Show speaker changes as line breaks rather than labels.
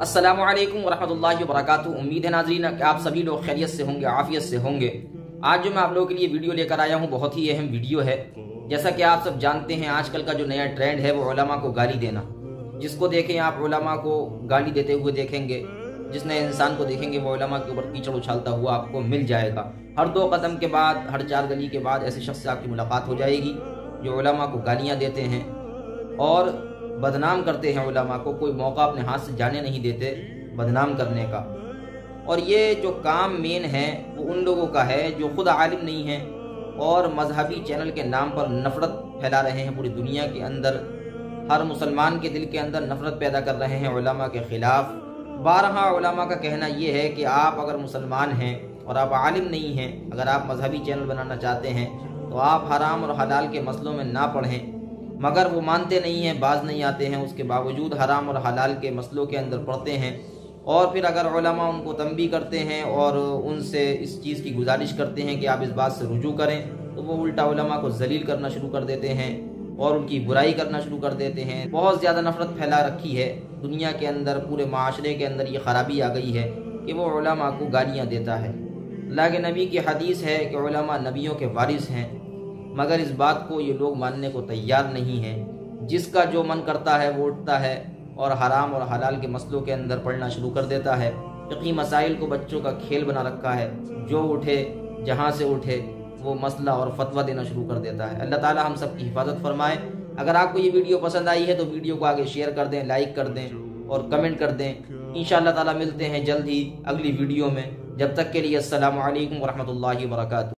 السلام علیکم ورحمۃ اللہ وبرکاتہ۔ امید ہے ناظرین کہ آپ سبھی لوگ خیریت سے ہوں گے، عافیت سے ہوں گے۔ آج جو میں آپ لوگوں کے لیے ویڈیو لے کر آیا ہوں، بہت ہی اہم ویڈیو ہے۔ جیسا کہ آپ سب جانتے ہیں، آج کل کا جو نیا ٹرینڈ ہے، وہ علماء کو گالی دینا۔ جس کو دیکھیں آپ علماء کو گالی دیتے ہوئے دیکھیں گے، جس نئے انسان کو دیکھیں گے، وہ علماء کے اوپر کیچڑ اچھالتا ہوا آپ کو مل جائے گا۔ ہر دو قدم کے بعد، ہر چار گلی کے بعد ایسے شخص سے آپ کی ملاقات ہو جائے گی جو علماء کو گالیاں دیتے ہیں۔ اور بدنام کرتے ہیں علماء کو، کوئی موقع اپنے ہاتھ سے جانے نہیں دیتے بدنام کرنے کا۔ اور یہ جو کام مین ہے، وہ ان لوگوں کا ہے جو خود عالم نہیں ہیں اور مذہبی چینل کے نام پر نفرت پھیلا رہے ہیں۔ پوری دنیا کے اندر، ہر مسلمان کے دل کے اندر نفرت پیدا کر رہے ہیں علماء کے خلاف۔ بارہا علماء کا کہنا یہ ہے کہ آپ اگر مسلمان ہیں اور آپ عالم نہیں ہیں، اگر آپ مذہبی چینل بنانا چاہتے ہیں، تو آپ حرام اور حلال کے مسئلوں میں نہ پڑھیں۔ مگر وہ مانتے نہیں ہیں، باز نہیں آتے ہیں، اس کے باوجود حرام اور حلال کے مسئلوں کے اندر پڑھتے ہیں۔ اور پھر اگر علماء ان کو تنبی کرتے ہیں اور ان سے اس چیز کی گزارش کرتے ہیں کہ آپ اس بات سے رجوع کریں، تو وہ الٹا علماء کو ذلیل کرنا شروع کر دیتے ہیں اور ان کی برائی کرنا شروع کر دیتے ہیں۔ بہت زیادہ نفرت پھیلا رکھی ہے دنیا کے اندر، پورے معاشرے کے اندر یہ خرابی آ گئی ہے کہ وہ علماء کو گالیاں دیتا ہے۔ اللہ کے نبی کی حدیث ہے کہ علماء نبیوں کے وارث ہیں۔ مگر اس بات کو یہ لوگ ماننے کو تیار نہیں ہیں۔ جس کا جو من کرتا ہے وہ اٹھتا ہے اور حرام اور حلال کے مسئلوں کے اندر پڑھنا شروع کر دیتا ہے۔ فقی مسائل کو بچوں کا کھیل بنا رکھا ہے۔ جو اٹھے، جہاں سے اٹھے، وہ مسئلہ اور فتوہ دینا شروع کر دیتا ہے۔ اللہ تعالی ہم سب کی حفاظت فرمائے۔ اگر آپ کو یہ ویڈیو پسند آئی ہے تو ویڈیو کو آگے شیئر کر دیں، لائک کر دیں اور کمنٹ کر دیں۔ انشاءاللہ تعالی ملتے ہیں جلد ہی اگلی ویڈیو میں۔ جب تک کے لیے السلام علیکم ورحمۃ اللہ وبرکاتہ۔